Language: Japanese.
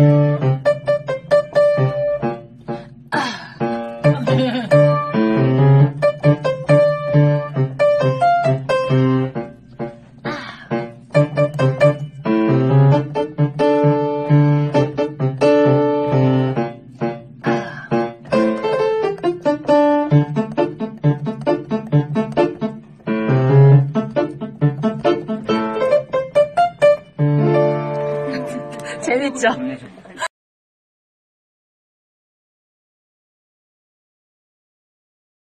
Ah. 재밌죠?